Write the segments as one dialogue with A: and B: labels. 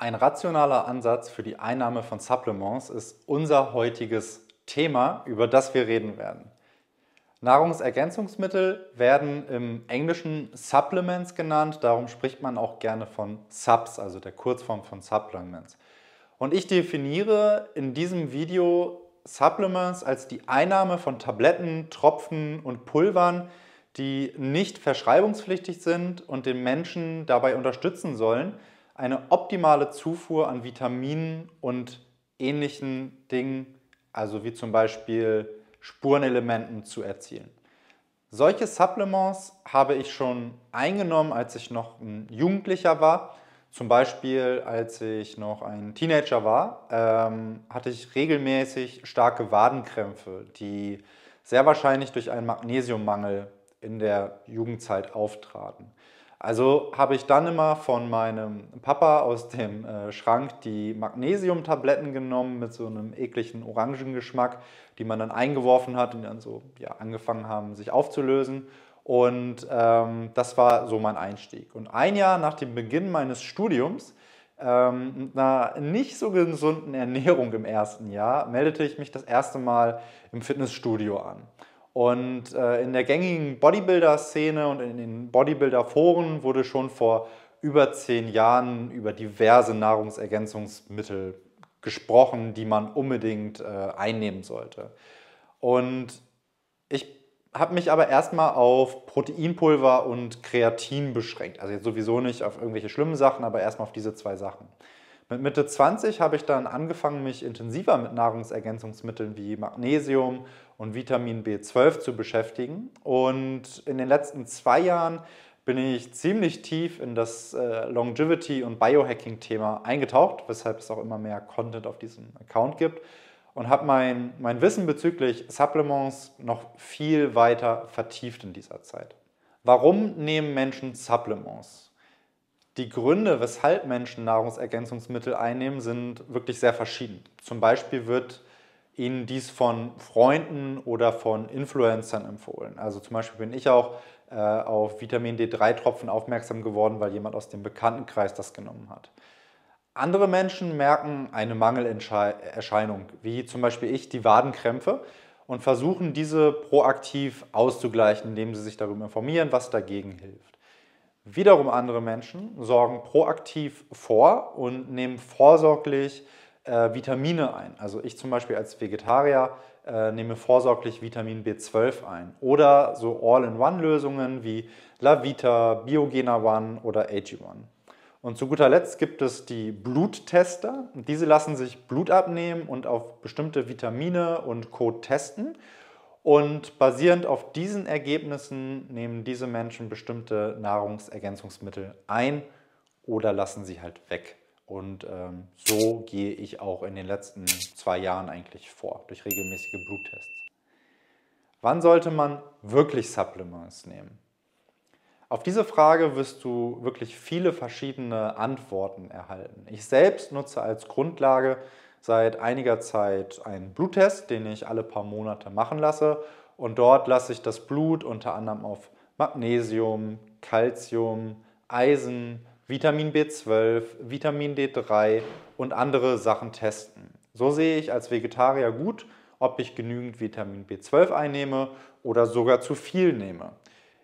A: Ein rationaler Ansatz für die Einnahme von Supplements ist unser heutiges Thema, über das wir reden werden. Nahrungsergänzungsmittel werden im Englischen Supplements genannt, darum spricht man auch gerne von Subs, also der Kurzform von Supplements. Und ich definiere in diesem Video Supplements als die Einnahme von Tabletten, Tropfen und Pulvern, die nicht verschreibungspflichtig sind und den Menschen dabei unterstützen sollen, eine optimale Zufuhr an Vitaminen und ähnlichen Dingen, also wie zum Beispiel Spurenelementen, zu erzielen. Solche Supplements habe ich schon eingenommen, als ich noch ein Jugendlicher war. Zum Beispiel, als ich noch ein Teenager war, ähm, hatte ich regelmäßig starke Wadenkrämpfe, die sehr wahrscheinlich durch einen Magnesiummangel in der Jugendzeit auftraten. Also habe ich dann immer von meinem Papa aus dem äh, Schrank die Magnesiumtabletten genommen mit so einem ekligen Orangengeschmack, die man dann eingeworfen hat und dann so ja, angefangen haben, sich aufzulösen. Und ähm, das war so mein Einstieg. Und ein Jahr nach dem Beginn meines Studiums, ähm, einer nicht so gesunden Ernährung im ersten Jahr, meldete ich mich das erste Mal im Fitnessstudio an. Und äh, in der gängigen Bodybuilder-Szene und in den Bodybuilder-Foren wurde schon vor über zehn Jahren über diverse Nahrungsergänzungsmittel gesprochen, die man unbedingt äh, einnehmen sollte. Und ich habe mich aber erstmal auf Proteinpulver und Kreatin beschränkt. Also jetzt sowieso nicht auf irgendwelche schlimmen Sachen, aber erstmal auf diese zwei Sachen. Mit Mitte 20 habe ich dann angefangen, mich intensiver mit Nahrungsergänzungsmitteln wie Magnesium und Vitamin B12 zu beschäftigen. Und in den letzten zwei Jahren bin ich ziemlich tief in das äh, Longevity- und Biohacking-Thema eingetaucht, weshalb es auch immer mehr Content auf diesem Account gibt und habe mein, mein Wissen bezüglich Supplements noch viel weiter vertieft in dieser Zeit. Warum nehmen Menschen Supplements? Die Gründe, weshalb Menschen Nahrungsergänzungsmittel einnehmen, sind wirklich sehr verschieden. Zum Beispiel wird ihnen dies von Freunden oder von Influencern empfohlen. Also zum Beispiel bin ich auch äh, auf Vitamin D3-Tropfen aufmerksam geworden, weil jemand aus dem Bekanntenkreis das genommen hat. Andere Menschen merken eine Mangelerscheinung, wie zum Beispiel ich die Wadenkrämpfe, und versuchen diese proaktiv auszugleichen, indem sie sich darüber informieren, was dagegen hilft. Wiederum andere Menschen sorgen proaktiv vor und nehmen vorsorglich äh, Vitamine ein. Also ich zum Beispiel als Vegetarier äh, nehme vorsorglich Vitamin B12 ein. Oder so All-in-One-Lösungen wie Lavita, Biogena One oder AG1. Und zu guter Letzt gibt es die Bluttester. Diese lassen sich Blut abnehmen und auf bestimmte Vitamine und Co. testen. Und basierend auf diesen Ergebnissen nehmen diese Menschen bestimmte Nahrungsergänzungsmittel ein oder lassen sie halt weg. Und ähm, so gehe ich auch in den letzten zwei Jahren eigentlich vor, durch regelmäßige Bluttests. Wann sollte man wirklich Supplements nehmen? Auf diese Frage wirst du wirklich viele verschiedene Antworten erhalten. Ich selbst nutze als Grundlage seit einiger Zeit einen Bluttest, den ich alle paar Monate machen lasse. Und dort lasse ich das Blut unter anderem auf Magnesium, Calcium, Eisen, Vitamin B12, Vitamin D3 und andere Sachen testen. So sehe ich als Vegetarier gut, ob ich genügend Vitamin B12 einnehme oder sogar zu viel nehme.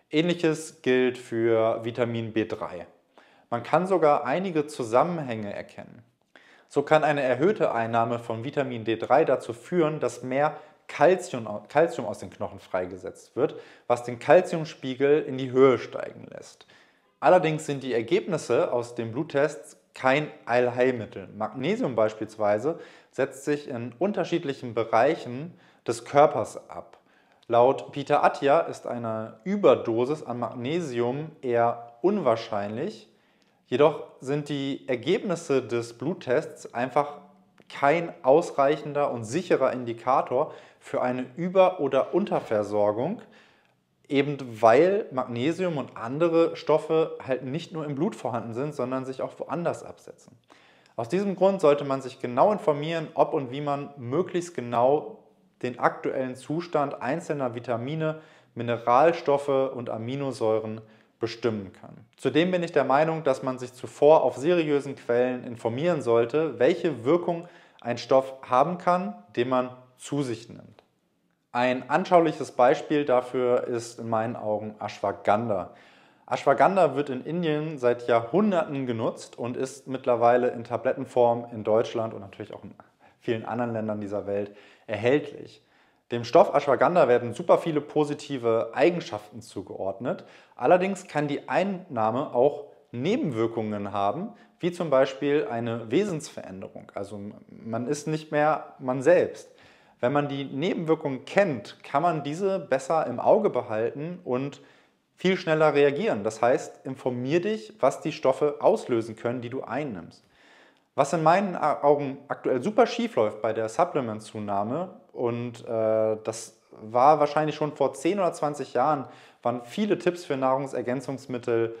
A: Ähnliches gilt für Vitamin B3. Man kann sogar einige Zusammenhänge erkennen. So kann eine erhöhte Einnahme von Vitamin D3 dazu führen, dass mehr Calcium aus den Knochen freigesetzt wird, was den Calciumspiegel in die Höhe steigen lässt. Allerdings sind die Ergebnisse aus den Bluttests kein Allheilmittel. Magnesium beispielsweise setzt sich in unterschiedlichen Bereichen des Körpers ab. Laut Peter Attia ist eine Überdosis an Magnesium eher unwahrscheinlich, Jedoch sind die Ergebnisse des Bluttests einfach kein ausreichender und sicherer Indikator für eine Über- oder Unterversorgung, eben weil Magnesium und andere Stoffe halt nicht nur im Blut vorhanden sind, sondern sich auch woanders absetzen. Aus diesem Grund sollte man sich genau informieren, ob und wie man möglichst genau den aktuellen Zustand einzelner Vitamine, Mineralstoffe und Aminosäuren bestimmen kann. Zudem bin ich der Meinung, dass man sich zuvor auf seriösen Quellen informieren sollte, welche Wirkung ein Stoff haben kann, den man zu sich nimmt. Ein anschauliches Beispiel dafür ist in meinen Augen Ashwagandha. Ashwagandha wird in Indien seit Jahrhunderten genutzt und ist mittlerweile in Tablettenform in Deutschland und natürlich auch in vielen anderen Ländern dieser Welt erhältlich. Dem Stoff Ashwagandha werden super viele positive Eigenschaften zugeordnet. Allerdings kann die Einnahme auch Nebenwirkungen haben, wie zum Beispiel eine Wesensveränderung. Also man ist nicht mehr man selbst. Wenn man die Nebenwirkungen kennt, kann man diese besser im Auge behalten und viel schneller reagieren. Das heißt, informier dich, was die Stoffe auslösen können, die du einnimmst. Was in meinen Augen aktuell super schief läuft bei der Supplement-Zunahme, und äh, das war wahrscheinlich schon vor 10 oder 20 Jahren, waren viele Tipps für Nahrungsergänzungsmittel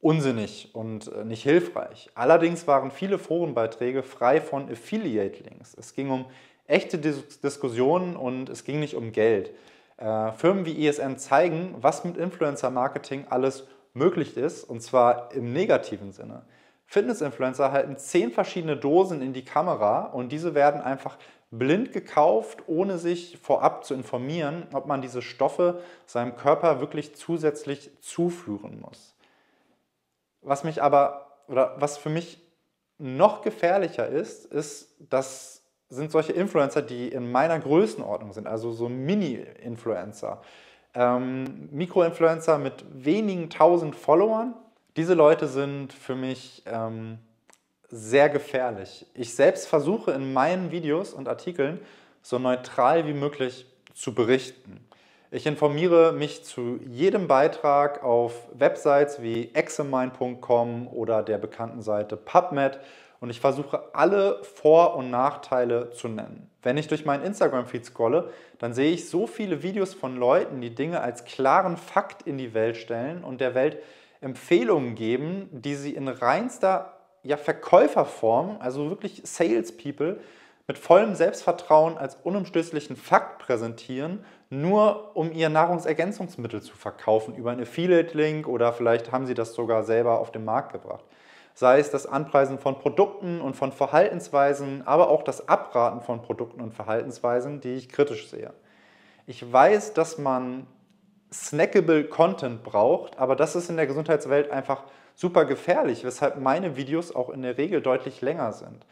A: unsinnig und äh, nicht hilfreich. Allerdings waren viele Forenbeiträge frei von Affiliate-Links. Es ging um echte Dis Diskussionen und es ging nicht um Geld. Äh, Firmen wie ESN zeigen, was mit Influencer-Marketing alles möglich ist, und zwar im negativen Sinne. Fitness-Influencer halten zehn verschiedene Dosen in die Kamera und diese werden einfach blind gekauft, ohne sich vorab zu informieren, ob man diese Stoffe seinem Körper wirklich zusätzlich zuführen muss. Was mich aber, oder was für mich noch gefährlicher ist, ist, dass sind solche Influencer, die in meiner Größenordnung sind, also so Mini-Influencer. Ähm, Mikro-Influencer mit wenigen tausend Followern. Diese Leute sind für mich ähm, sehr gefährlich. Ich selbst versuche in meinen Videos und Artikeln so neutral wie möglich zu berichten. Ich informiere mich zu jedem Beitrag auf Websites wie examine.com oder der bekannten Seite PubMed und ich versuche alle Vor- und Nachteile zu nennen. Wenn ich durch meinen Instagram-Feed scrolle, dann sehe ich so viele Videos von Leuten, die Dinge als klaren Fakt in die Welt stellen und der Welt Empfehlungen geben, die sie in reinster ja, Verkäuferform, also wirklich Salespeople, mit vollem Selbstvertrauen als unumstößlichen Fakt präsentieren, nur um ihr Nahrungsergänzungsmittel zu verkaufen über einen Affiliate-Link oder vielleicht haben sie das sogar selber auf den Markt gebracht sei es das Anpreisen von Produkten und von Verhaltensweisen, aber auch das Abraten von Produkten und Verhaltensweisen, die ich kritisch sehe. Ich weiß, dass man snackable Content braucht, aber das ist in der Gesundheitswelt einfach super gefährlich, weshalb meine Videos auch in der Regel deutlich länger sind.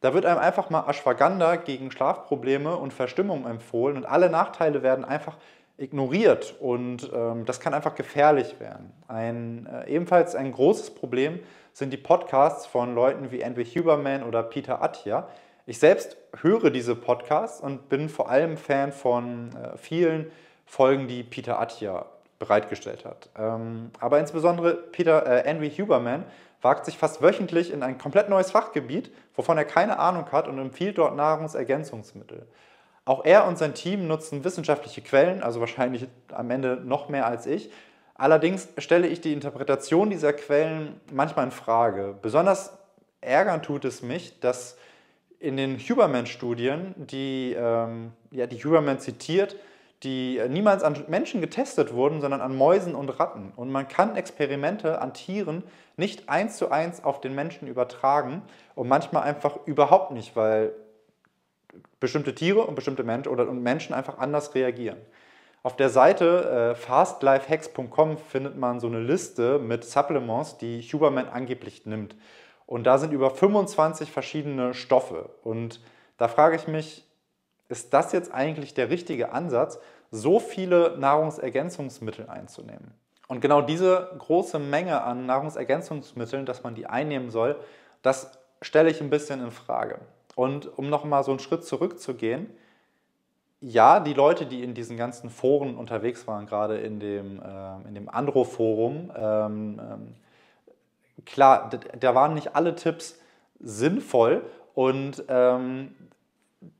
A: Da wird einem einfach mal Ashwagandha gegen Schlafprobleme und Verstimmung empfohlen und alle Nachteile werden einfach ignoriert und ähm, das kann einfach gefährlich werden. Ein, äh, ebenfalls ein großes Problem sind die Podcasts von Leuten wie Andrew Huberman oder Peter Attia. Ich selbst höre diese Podcasts und bin vor allem Fan von äh, vielen Folgen, die Peter Attia bereitgestellt hat. Ähm, aber insbesondere Peter, äh, Andrew Huberman wagt sich fast wöchentlich in ein komplett neues Fachgebiet, wovon er keine Ahnung hat und empfiehlt dort Nahrungsergänzungsmittel. Auch er und sein Team nutzen wissenschaftliche Quellen, also wahrscheinlich am Ende noch mehr als ich, Allerdings stelle ich die Interpretation dieser Quellen manchmal in Frage. Besonders ärgern tut es mich, dass in den Huberman-Studien, die, ähm, ja, die Huberman zitiert, die niemals an Menschen getestet wurden, sondern an Mäusen und Ratten. Und man kann Experimente an Tieren nicht eins zu eins auf den Menschen übertragen und manchmal einfach überhaupt nicht, weil bestimmte Tiere und bestimmte Menschen oder und Menschen einfach anders reagieren. Auf der Seite äh, fastlifehacks.com findet man so eine Liste mit Supplements, die Huberman angeblich nimmt. Und da sind über 25 verschiedene Stoffe. Und da frage ich mich, ist das jetzt eigentlich der richtige Ansatz, so viele Nahrungsergänzungsmittel einzunehmen? Und genau diese große Menge an Nahrungsergänzungsmitteln, dass man die einnehmen soll, das stelle ich ein bisschen in Frage. Und um nochmal so einen Schritt zurückzugehen, ja, die Leute, die in diesen ganzen Foren unterwegs waren, gerade in dem, äh, dem Andro-Forum, ähm, ähm, klar, da waren nicht alle Tipps sinnvoll und ähm,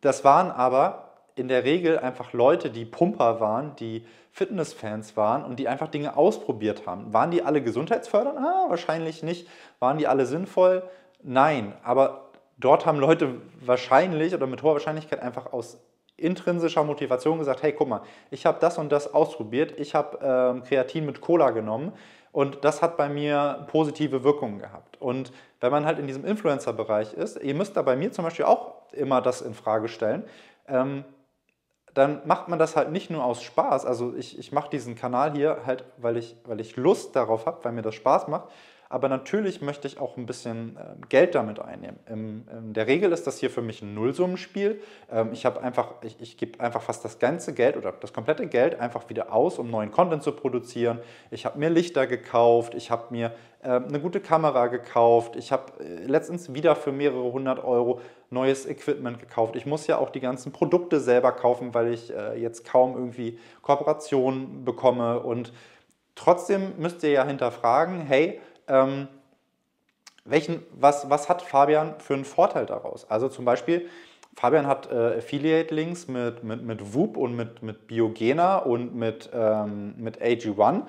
A: das waren aber in der Regel einfach Leute, die Pumper waren, die Fitnessfans waren und die einfach Dinge ausprobiert haben. Waren die alle gesundheitsfördernd? Ah, wahrscheinlich nicht. Waren die alle sinnvoll? Nein, aber dort haben Leute wahrscheinlich oder mit hoher Wahrscheinlichkeit einfach aus intrinsischer Motivation gesagt, hey, guck mal, ich habe das und das ausprobiert, ich habe ähm, Kreatin mit Cola genommen Und das hat bei mir positive Wirkungen gehabt. Und wenn man halt in diesem Influencer-Bereich ist, ihr müsst da bei mir zum Beispiel auch immer das in Frage stellen, ähm, dann macht man das halt nicht nur aus Spaß. Also ich, ich mache diesen Kanal hier halt, weil ich, weil ich Lust darauf habe, weil mir das Spaß macht. Aber natürlich möchte ich auch ein bisschen äh, Geld damit einnehmen. In, der Regel ist das hier für mich ein Nullsummenspiel. Ähm, ich habe einfach, ich, ich gebe einfach fast das ganze Geld oder das komplette Geld einfach wieder aus, um neuen Content zu produzieren. Ich habe mir Lichter gekauft, ich habe mir äh, eine gute Kamera gekauft, ich habe äh, letztens wieder für mehrere hundert Euro neues Equipment gekauft. Ich muss ja auch die ganzen Produkte selber kaufen, weil ich äh, jetzt kaum irgendwie Kooperationen bekomme und trotzdem müsst ihr ja hinterfragen, hey, ähm, welchen, was, was hat Fabian für einen Vorteil daraus? Also zum Beispiel, Fabian hat äh, Affiliate-Links mit, mit, mit Whoop und mit, mit Biogena und mit, ähm, mit AG1.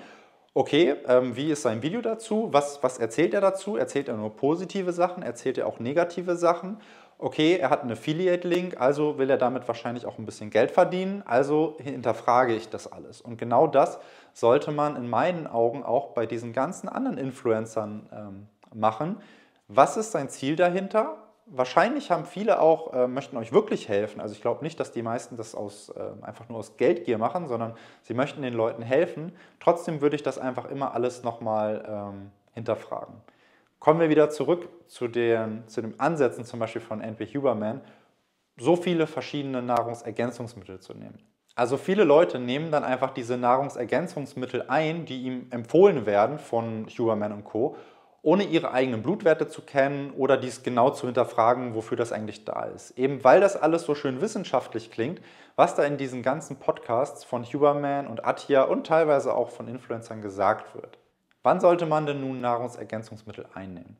A: Okay, ähm, wie ist sein Video dazu? Was, was erzählt er dazu? Erzählt er nur positive Sachen? Erzählt er auch negative Sachen? Okay, er hat einen Affiliate-Link, also will er damit wahrscheinlich auch ein bisschen Geld verdienen. Also hinterfrage ich das alles. Und genau das sollte man in meinen Augen auch bei diesen ganzen anderen Influencern ähm, machen. Was ist sein Ziel dahinter? Wahrscheinlich haben viele auch, äh, möchten euch wirklich helfen. Also ich glaube nicht, dass die meisten das aus, äh, einfach nur aus Geldgier machen, sondern sie möchten den Leuten helfen. Trotzdem würde ich das einfach immer alles nochmal ähm, hinterfragen. Kommen wir wieder zurück zu den, zu den Ansätzen zum Beispiel von N.P. Huberman, so viele verschiedene Nahrungsergänzungsmittel zu nehmen. Also viele Leute nehmen dann einfach diese Nahrungsergänzungsmittel ein, die ihm empfohlen werden von Huberman und Co., ohne ihre eigenen Blutwerte zu kennen oder dies genau zu hinterfragen, wofür das eigentlich da ist. Eben weil das alles so schön wissenschaftlich klingt, was da in diesen ganzen Podcasts von Huberman und Attia und teilweise auch von Influencern gesagt wird. Wann sollte man denn nun Nahrungsergänzungsmittel einnehmen?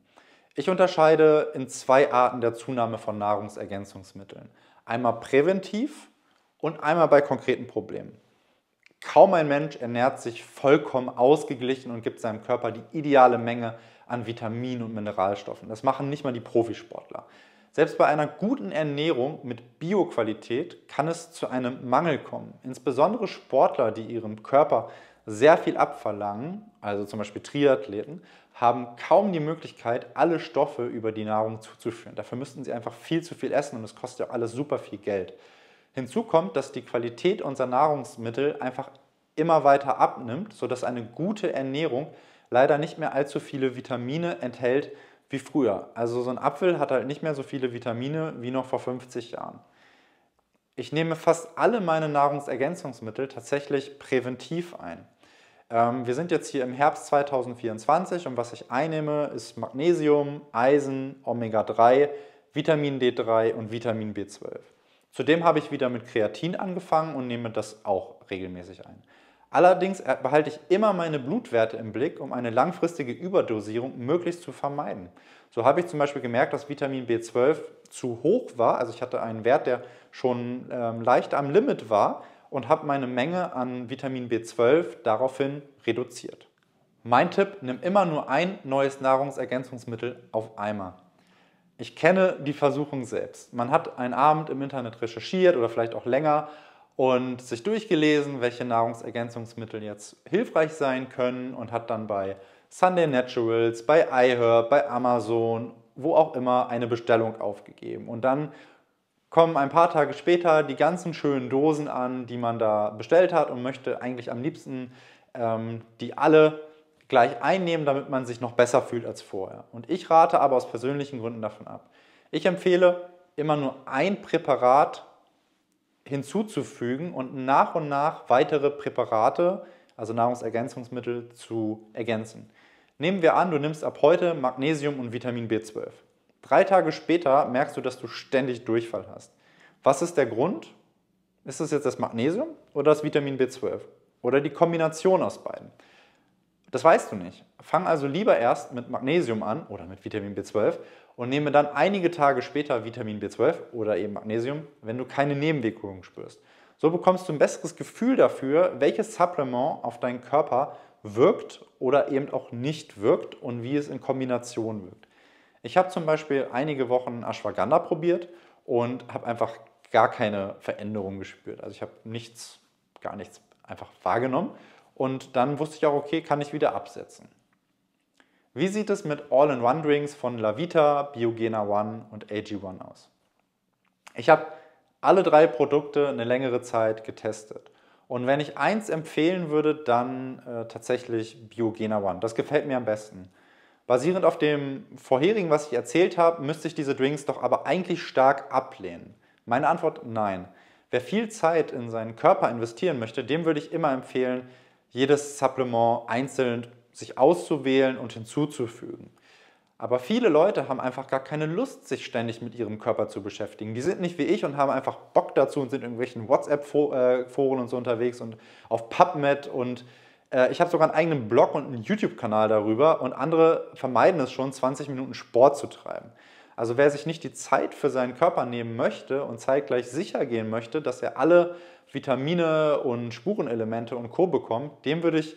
A: Ich unterscheide in zwei Arten der Zunahme von Nahrungsergänzungsmitteln. Einmal präventiv und einmal bei konkreten Problemen. Kaum ein Mensch ernährt sich vollkommen ausgeglichen und gibt seinem Körper die ideale Menge an Vitaminen und Mineralstoffen. Das machen nicht mal die Profisportler. Selbst bei einer guten Ernährung mit Bioqualität kann es zu einem Mangel kommen. Insbesondere Sportler, die ihrem Körper sehr viel abverlangen, also zum Beispiel Triathleten, haben kaum die Möglichkeit, alle Stoffe über die Nahrung zuzuführen. Dafür müssten sie einfach viel zu viel essen und es kostet ja alles super viel Geld. Hinzu kommt, dass die Qualität unserer Nahrungsmittel einfach immer weiter abnimmt, sodass eine gute Ernährung leider nicht mehr allzu viele Vitamine enthält wie früher. Also so ein Apfel hat halt nicht mehr so viele Vitamine wie noch vor 50 Jahren. Ich nehme fast alle meine Nahrungsergänzungsmittel tatsächlich präventiv ein. Ähm, wir sind jetzt hier im Herbst 2024 und was ich einnehme ist Magnesium, Eisen, Omega-3, Vitamin D3 und Vitamin B12. Zudem habe ich wieder mit Kreatin angefangen und nehme das auch regelmäßig ein. Allerdings behalte ich immer meine Blutwerte im Blick, um eine langfristige Überdosierung möglichst zu vermeiden. So habe ich zum Beispiel gemerkt, dass Vitamin B12 zu hoch war. Also ich hatte einen Wert, der schon ähm, leicht am Limit war und habe meine Menge an Vitamin B12 daraufhin reduziert. Mein Tipp, nimm immer nur ein neues Nahrungsergänzungsmittel auf einmal. Ich kenne die Versuchung selbst. Man hat einen Abend im Internet recherchiert oder vielleicht auch länger und sich durchgelesen, welche Nahrungsergänzungsmittel jetzt hilfreich sein können und hat dann bei Sunday Naturals, bei iHerb, bei Amazon, wo auch immer eine Bestellung aufgegeben. Und dann kommen ein paar Tage später die ganzen schönen Dosen an, die man da bestellt hat und möchte eigentlich am liebsten ähm, die alle gleich einnehmen, damit man sich noch besser fühlt als vorher. Und ich rate aber aus persönlichen Gründen davon ab. Ich empfehle immer nur ein Präparat hinzuzufügen und nach und nach weitere Präparate, also Nahrungsergänzungsmittel, zu ergänzen. Nehmen wir an, du nimmst ab heute Magnesium und Vitamin B12. Drei Tage später merkst du, dass du ständig Durchfall hast. Was ist der Grund? Ist es jetzt das Magnesium oder das Vitamin B12? Oder die Kombination aus beiden? Das weißt du nicht. Fang also lieber erst mit Magnesium an oder mit Vitamin B12 und nehme dann einige Tage später Vitamin B12 oder eben Magnesium, wenn du keine Nebenwirkungen spürst. So bekommst du ein besseres Gefühl dafür, welches Supplement auf deinen Körper wirkt oder eben auch nicht wirkt und wie es in Kombination wirkt. Ich habe zum Beispiel einige Wochen Ashwagandha probiert und habe einfach gar keine Veränderung gespürt. Also ich habe nichts, gar nichts einfach wahrgenommen und dann wusste ich auch, okay, kann ich wieder absetzen. Wie sieht es mit All-in-One-Drinks von Lavita, Biogena One und AG1 aus? Ich habe alle drei Produkte eine längere Zeit getestet. Und wenn ich eins empfehlen würde, dann äh, tatsächlich Biogena One. Das gefällt mir am besten. Basierend auf dem vorherigen, was ich erzählt habe, müsste ich diese Drinks doch aber eigentlich stark ablehnen. Meine Antwort nein. Wer viel Zeit in seinen Körper investieren möchte, dem würde ich immer empfehlen, jedes Supplement einzeln sich auszuwählen und hinzuzufügen. Aber viele Leute haben einfach gar keine Lust, sich ständig mit ihrem Körper zu beschäftigen. Die sind nicht wie ich und haben einfach Bock dazu und sind in irgendwelchen WhatsApp-Foren und so unterwegs und auf PubMed und äh, ich habe sogar einen eigenen Blog und einen YouTube-Kanal darüber und andere vermeiden es schon, 20 Minuten Sport zu treiben. Also wer sich nicht die Zeit für seinen Körper nehmen möchte und zeitgleich sicher gehen möchte, dass er alle Vitamine und Spurenelemente und Co. bekommt, dem würde ich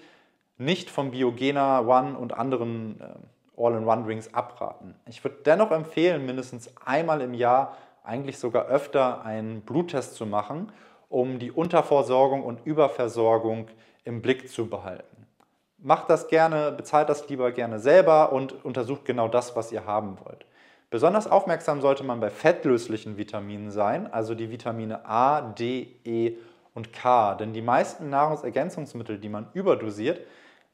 A: nicht vom Biogena One und anderen äh, All-in-One-Drinks abraten. Ich würde dennoch empfehlen, mindestens einmal im Jahr, eigentlich sogar öfter, einen Bluttest zu machen, um die Unterversorgung und Überversorgung im Blick zu behalten. Macht das gerne, bezahlt das lieber gerne selber und untersucht genau das, was ihr haben wollt. Besonders aufmerksam sollte man bei fettlöslichen Vitaminen sein, also die Vitamine A, D, E und K. Denn die meisten Nahrungsergänzungsmittel, die man überdosiert,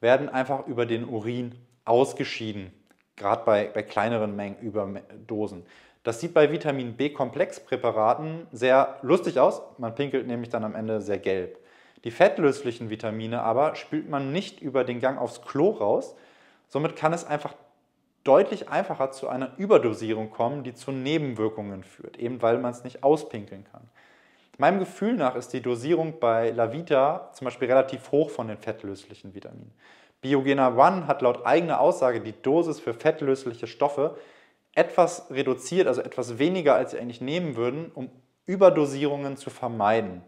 A: werden einfach über den Urin ausgeschieden, gerade bei, bei kleineren Mengen Überdosen. Das sieht bei Vitamin B-Komplexpräparaten sehr lustig aus, man pinkelt nämlich dann am Ende sehr gelb. Die fettlöslichen Vitamine aber spült man nicht über den Gang aufs Klo raus, somit kann es einfach deutlich einfacher zu einer Überdosierung kommen, die zu Nebenwirkungen führt, eben weil man es nicht auspinkeln kann. Meinem Gefühl nach ist die Dosierung bei Lavita zum Beispiel relativ hoch von den fettlöslichen Vitaminen. Biogena One hat laut eigener Aussage die Dosis für fettlösliche Stoffe etwas reduziert, also etwas weniger, als sie eigentlich nehmen würden, um Überdosierungen zu vermeiden.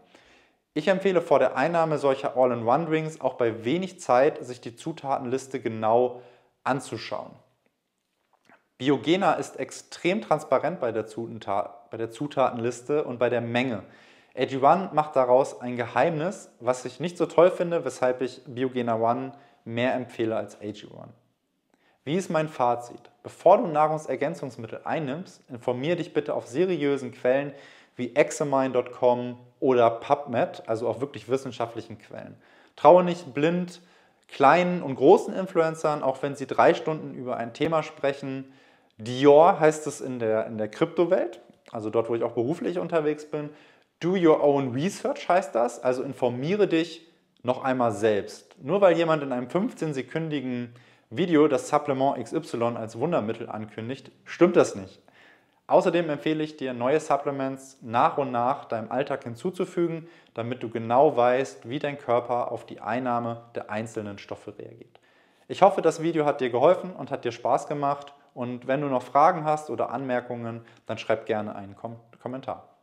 A: Ich empfehle vor der Einnahme solcher All-in-One-Drinks auch bei wenig Zeit, sich die Zutatenliste genau anzuschauen. Biogena ist extrem transparent bei der, Zutat, bei der Zutatenliste und bei der Menge. AG1 macht daraus ein Geheimnis, was ich nicht so toll finde, weshalb ich Biogena One mehr empfehle als AG1. Wie ist mein Fazit? Bevor du Nahrungsergänzungsmittel einnimmst, informiere dich bitte auf seriösen Quellen wie examine.com oder PubMed, also auf wirklich wissenschaftlichen Quellen. Traue nicht blind kleinen und großen Influencern, auch wenn sie drei Stunden über ein Thema sprechen, Dior heißt es in der, in der Kryptowelt, also dort, wo ich auch beruflich unterwegs bin. Do your own research heißt das, also informiere dich noch einmal selbst. Nur weil jemand in einem 15-sekündigen Video das Supplement XY als Wundermittel ankündigt, stimmt das nicht. Außerdem empfehle ich dir, neue Supplements nach und nach deinem Alltag hinzuzufügen, damit du genau weißt, wie dein Körper auf die Einnahme der einzelnen Stoffe reagiert. Ich hoffe, das Video hat dir geholfen und hat dir Spaß gemacht und wenn du noch Fragen hast oder Anmerkungen, dann schreib gerne einen Kommentar.